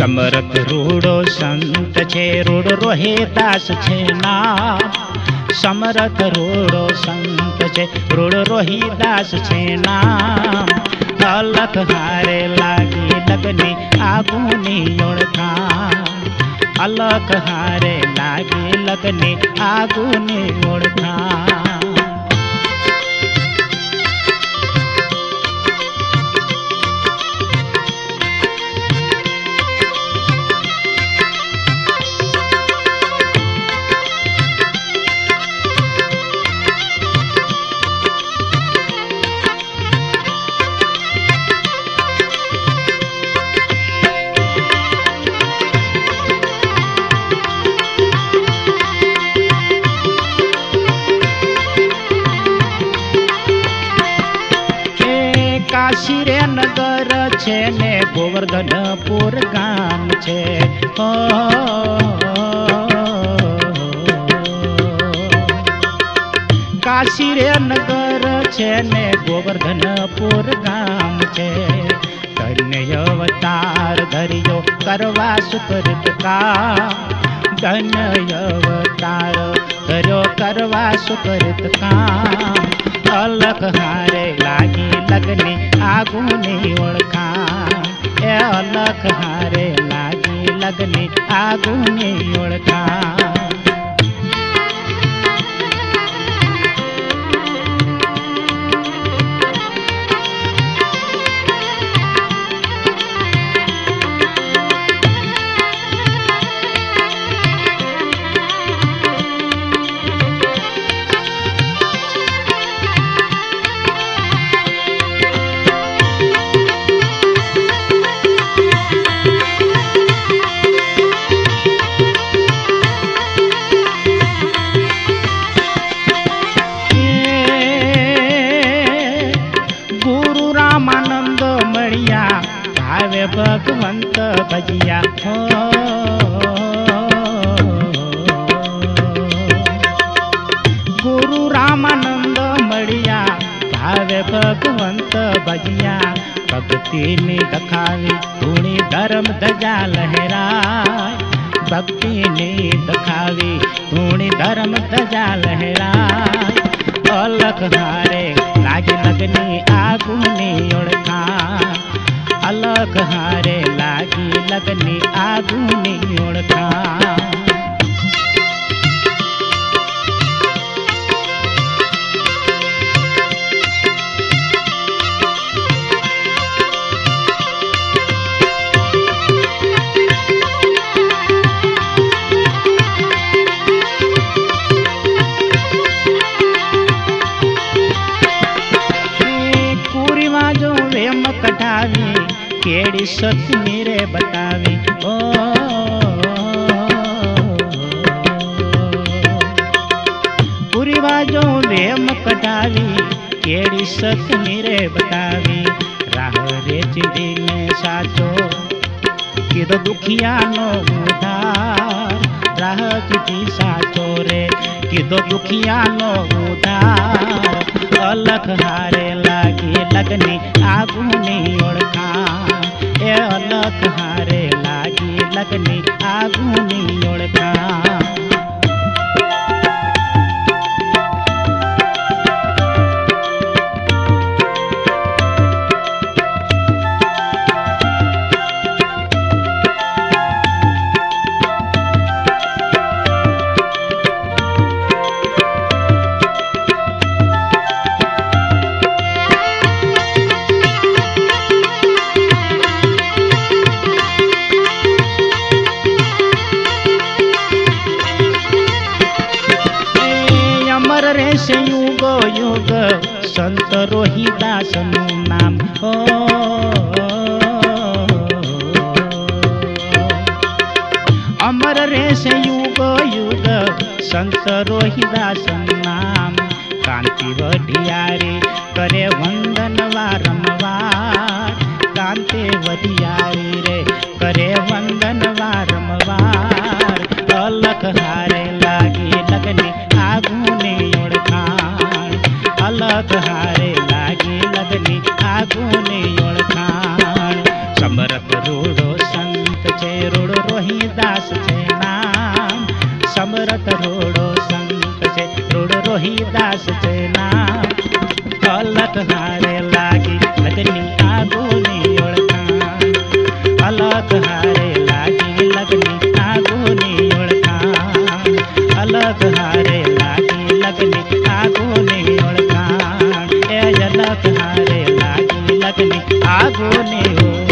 સમરથ રૂડો સંત છે રૂડ રોહિદાસ છે નામ સમરથ રૂડો સંત છે રૂડ રોહિદાસ છે નામ અલખ હારે લાગી લગની આગુની ઓળખાણ અલખ હારે લાગી લગની આગુની ઓળખાણ કાશી રે નગર છે ને ગોવર્ધનપુર ગામ છે હો. કાશી રે નગર છે ને ગોવર્ધનપુર ગામ છે ધન્ય અવતાર ધર્યો કરવા સુકૃત કામ ધન્ય અવતાર ધર્યો કરવા સુકૃત કામ. અલખ હારે લાગી લગની આગુની ઓળખાણ. એ અલખ હારે લાગી લગની આગુની ઓળખાણ. वे भगवंत भजिया। हो। गुरु रामानंद मड़िया भावे भगवंत भजिया। भक्ति ने दखावी धूणी धर्म धजा लहरा। भक्ति ने दखावी धूणी धर्म धजा लहरा। अलख हारे लागे लगनी आगू ने ओढ़ा અલખ હારે લાગી લગની આગુની ઓળખાણ. केड़ी सखी मेरे बतावे? ओ। पूरी बाजों वेम कटावी केड़ी सखी मेरे बतावी? राह रे दिन साचो, किदो दुखिया नो उधार? राह चिठी साचो रे, किदो दुखिया नो उधार? अलख हारे લગને આઘુને ઓળખા. એ અલગ હારે લાગી લગને આઘુની ઓળખા. से युग युग, संत रोहिदास नाम। हो अमर रे से युग युग, संत रोहिदास नाम। कांति वडियारे करे वंदन वारंवार। कांति वडियारे रे करे वंदन बसचेना गलत हारे लागी, लगनी आगो नी ओळखा। गलत हारे लागी, लगनी आगो नी ओळखा हारे लागी, लगनी आगो नी ओळखा। ए गलत हारे लागी, लगनी आगो नी